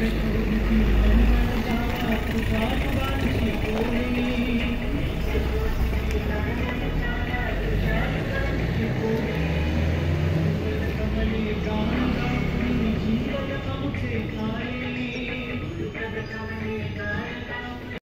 Amen.